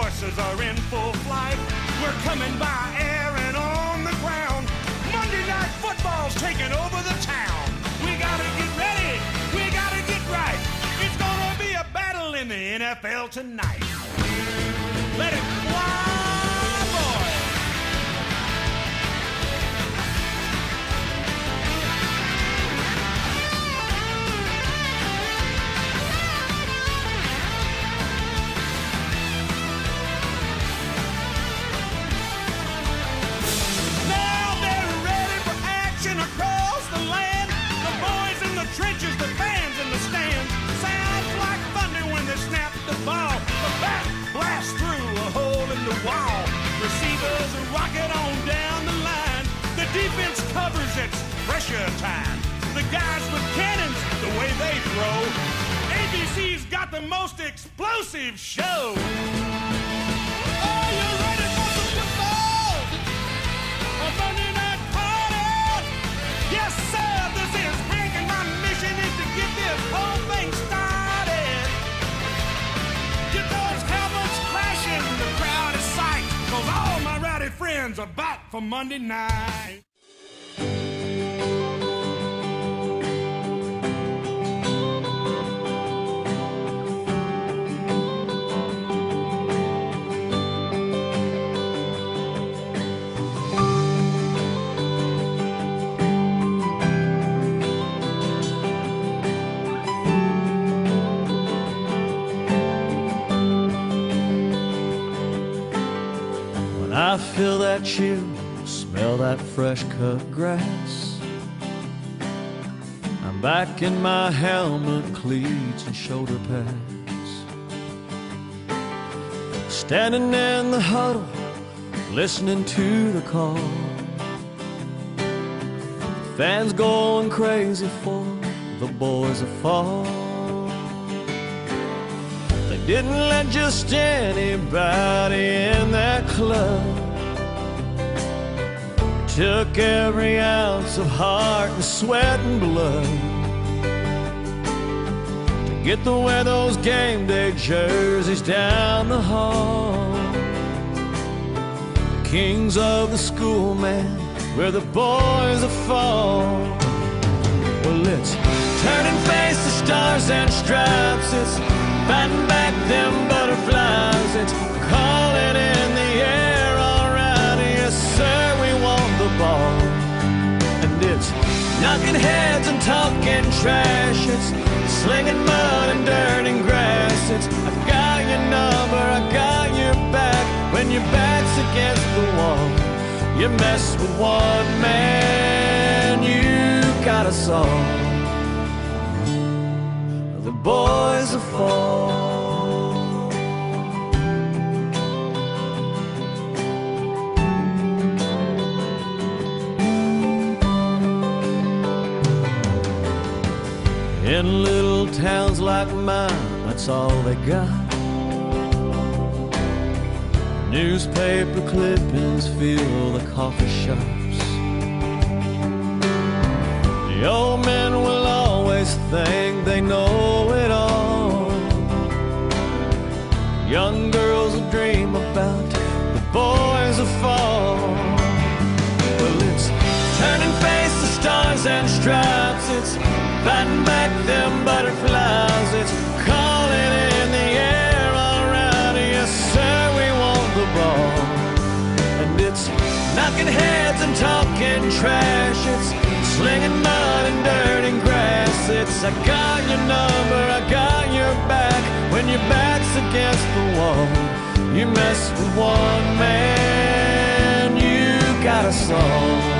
horses are in full flight. We're coming by air and on the ground. Monday night football's taking over the town. We gotta get ready. We gotta get right. It's gonna be a battle in the NFL tonight. Guys with cannons, the way they throw. ABC's got the most explosive show. Are you ready for the football? A Monday night party! Yes, sir, this is Hank, and my mission is to get this whole thing started. Get those helmets crashing, the crowd is all my rowdy friends are back for Monday night. Feel that chill, smell that fresh cut grass. I'm back in my helmet, cleats, and shoulder pads. Standing in the huddle, listening to the call. Fans going crazy for the boys of fall. They didn't let just anybody in that club. Took every ounce of heart and sweat and blood to get to wear those game day jerseys down the hall. Kings of the school, man, where the boys are fall. Well, it's turning face to stars and stripes. It's batting back them butterflies. Knocking heads and talking trash. It's slinging mud and dirt and grass. It's I got your number, I got your back. When your back's against the wall, you mess with one man, you got us all. The boys are fall. Towns like mine, that's all they got. Newspaper clippings fill the coffee shops. The old men will always think they know it all. Young girls will dream about the boys back them butterflies. It's calling in the air alright. Yes, sir, we want the ball. And it's knocking heads and talking trash. It's slinging mud and dirt and grass. It's I got your number, I got your back. When your back's against the wall, you mess with one man, you got a all.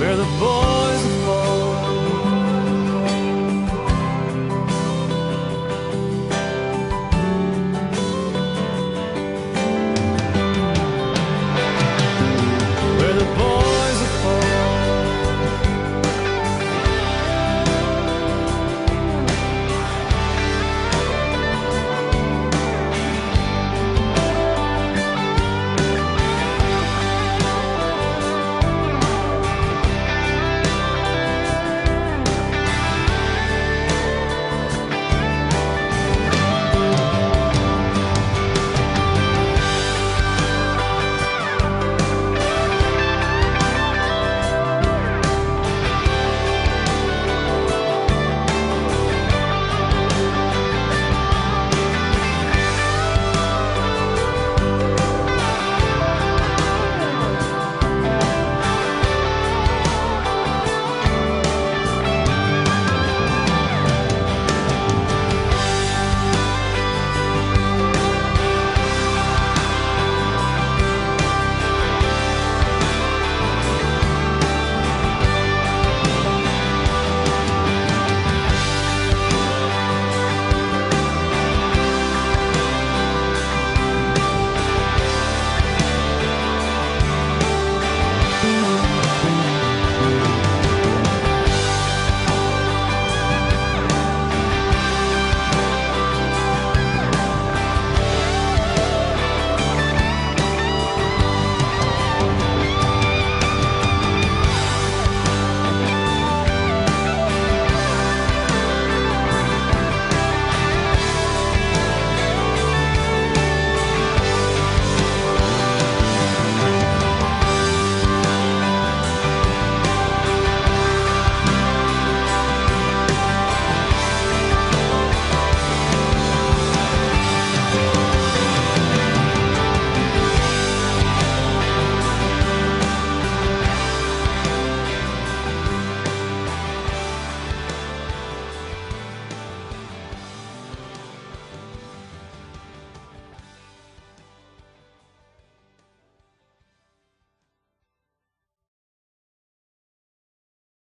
where the boy